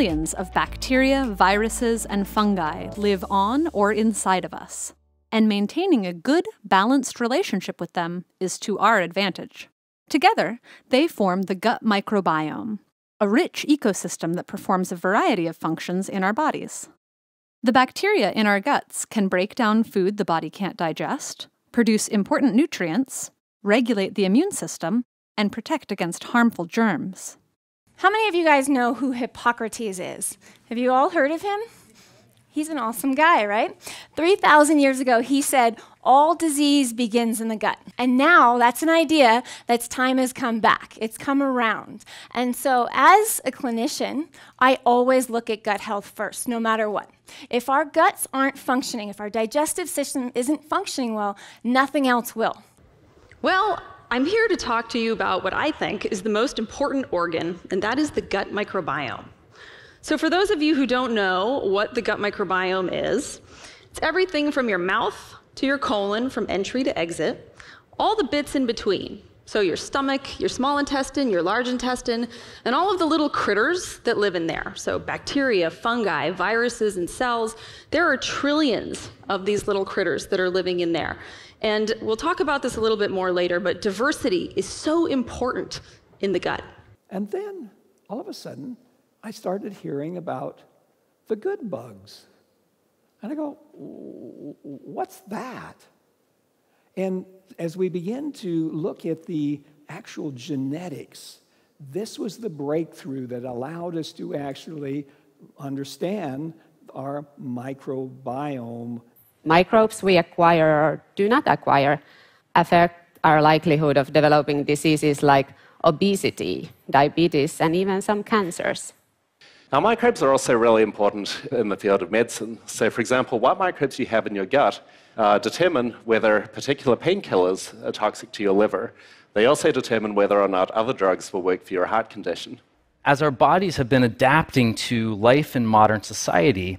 trillions of bacteria, viruses, and fungi live on or inside of us, and maintaining a good, balanced relationship with them is to our advantage. Together, they form the gut microbiome, a rich ecosystem that performs a variety of functions in our bodies. The bacteria in our guts can break down food the body can't digest, produce important nutrients, regulate the immune system, and protect against harmful germs. How many of you guys know who Hippocrates is? Have you all heard of him? He's an awesome guy, right? 3,000 years ago, he said, all disease begins in the gut. And now that's an idea that's time has come back. It's come around. And so, as a clinician, I always look at gut health first, no matter what. If our guts aren't functioning, if our digestive system isn't functioning well, nothing else will. Well, I'm here to talk to you about what I think is the most important organ, and that is the gut microbiome. So, for those of you who don't know what the gut microbiome is, it's everything from your mouth to your colon, from entry to exit, all the bits in between. So, your stomach, your small intestine, your large intestine, and all of the little critters that live in there. So, bacteria, fungi, viruses, and cells. There are trillions of these little critters that are living in there. And we'll talk about this a little bit more later, but diversity is so important in the gut. And then, all of a sudden, I started hearing about the good bugs. And I go, what's that? And as we begin to look at the actual genetics, this was the breakthrough that allowed us to actually understand our microbiome. Microbes we acquire or do not acquire affect our likelihood of developing diseases like obesity, diabetes, and even some cancers. Now, microbes are also really important in the field of medicine. So, for example, what microbes you have in your gut uh, determine whether particular painkillers are toxic to your liver. They also determine whether or not other drugs will work for your heart condition. As our bodies have been adapting to life in modern society,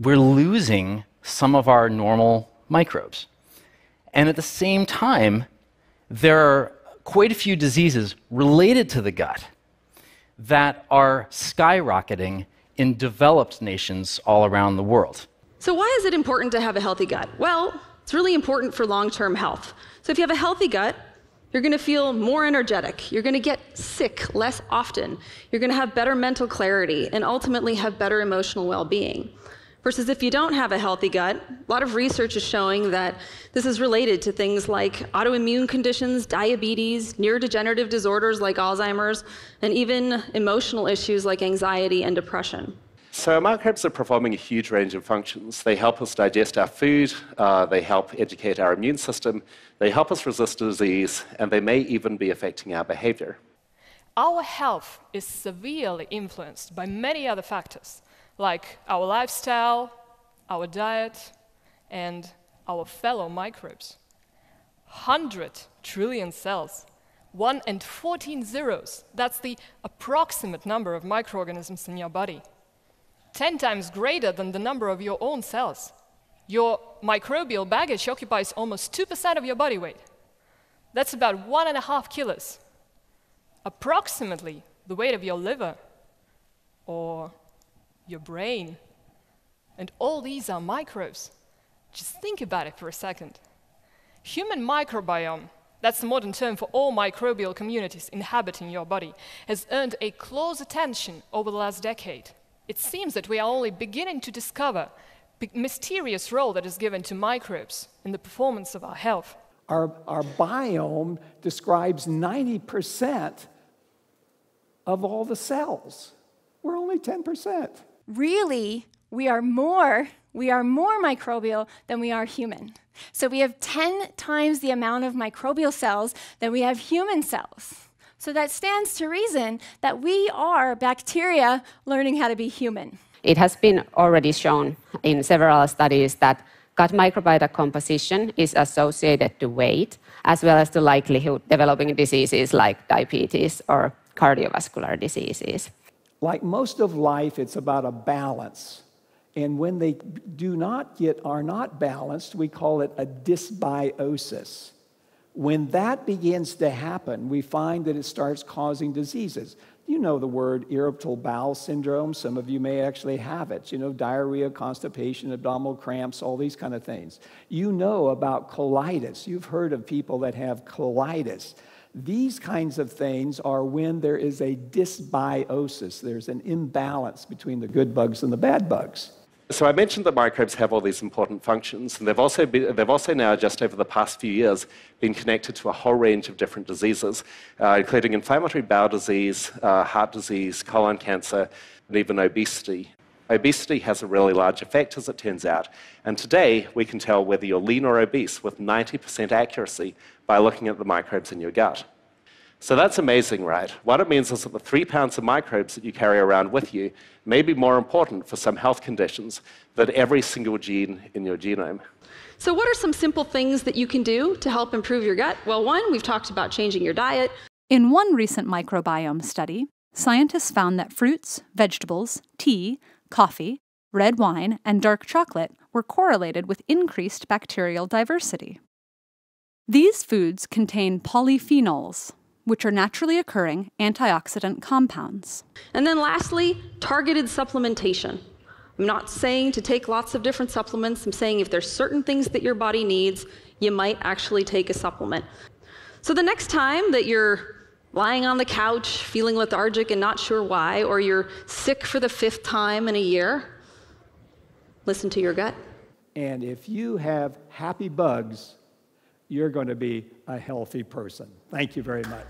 we're losing some of our normal microbes. And at the same time, there are quite a few diseases related to the gut that are skyrocketing in developed nations all around the world. So, why is it important to have a healthy gut? Well, it's really important for long term health. So, if you have a healthy gut, you're going to feel more energetic. You're going to get sick less often. You're going to have better mental clarity and ultimately have better emotional well being. Versus if you don't have a healthy gut, a lot of research is showing that this is related to things like autoimmune conditions, diabetes, neurodegenerative disorders like Alzheimer's, and even emotional issues like anxiety and depression. So, our microbes are performing a huge range of functions. They help us digest our food, uh, they help educate our immune system, they help us resist disease, and they may even be affecting our behavior. Our health is severely influenced by many other factors like our lifestyle, our diet, and our fellow microbes. 100 trillion cells, 1 and 14 zeros, that's the approximate number of microorganisms in your body. 10 times greater than the number of your own cells. Your microbial baggage occupies almost 2% of your body weight. That's about one and a half kilos. Approximately the weight of your liver or your brain. And all these are microbes. Just think about it for a second. Human microbiome, that's the modern term for all microbial communities inhabiting your body, has earned a close attention over the last decade. It seems that we are only beginning to discover the mysterious role that is given to microbes in the performance of our health. Our, our biome describes 90% of all the cells. We're only 10% really, we are more, we are more microbial than we are human. So we have 10 times the amount of microbial cells than we have human cells. So that stands to reason that we are bacteria learning how to be human. It has been already shown in several studies that gut microbiota composition is associated to weight as well as to likelihood developing diseases like diabetes or cardiovascular diseases like most of life, it's about a balance. And when they do not get, are not balanced, we call it a dysbiosis. When that begins to happen, we find that it starts causing diseases. you know the word irritable bowel syndrome. Some of you may actually have it. You know, diarrhea, constipation, abdominal cramps, all these kind of things. You know about colitis. You've heard of people that have colitis. These kinds of things are when there is a dysbiosis, there's an imbalance between the good bugs and the bad bugs. So I mentioned that microbes have all these important functions, and they've also, been, they've also now, just over the past few years, been connected to a whole range of different diseases, uh, including inflammatory bowel disease, uh, heart disease, colon cancer, and even obesity. Obesity has a really large effect, as it turns out, and today we can tell whether you're lean or obese with 90% accuracy by looking at the microbes in your gut. So that's amazing, right? What it means is that the three pounds of microbes that you carry around with you may be more important for some health conditions than every single gene in your genome. So, what are some simple things that you can do to help improve your gut? Well, one, we've talked about changing your diet. In one recent microbiome study, scientists found that fruits, vegetables, tea, coffee, red wine, and dark chocolate were correlated with increased bacterial diversity. These foods contain polyphenols, which are naturally occurring antioxidant compounds. And then lastly, targeted supplementation. I'm not saying to take lots of different supplements. I'm saying if there's certain things that your body needs, you might actually take a supplement. So the next time that you're lying on the couch feeling lethargic and not sure why, or you're sick for the fifth time in a year, listen to your gut. And if you have happy bugs, you're going to be a healthy person. Thank you very much.